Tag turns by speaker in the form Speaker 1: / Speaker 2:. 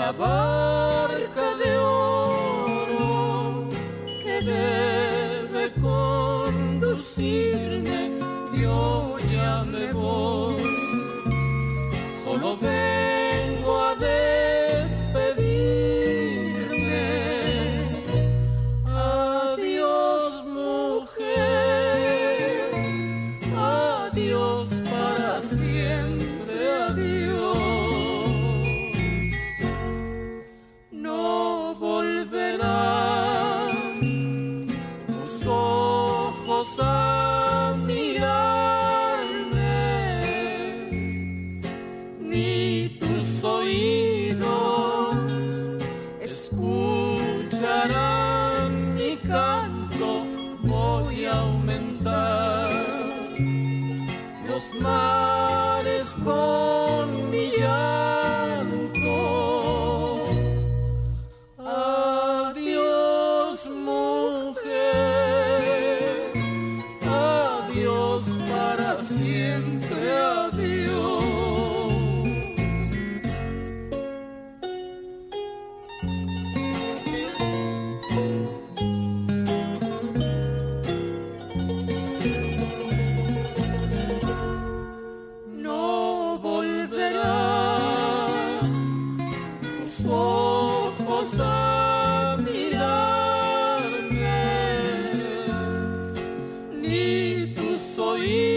Speaker 1: la barca de oro que debe conducirme. Yo ya me voy, solo me volverán tus ojos a mirarme, ni tus oídos escucharán mi canto. Voy a aumentar los mares con siempre a Dios. No volverá tus ojos a mirarme, ni tus oídos.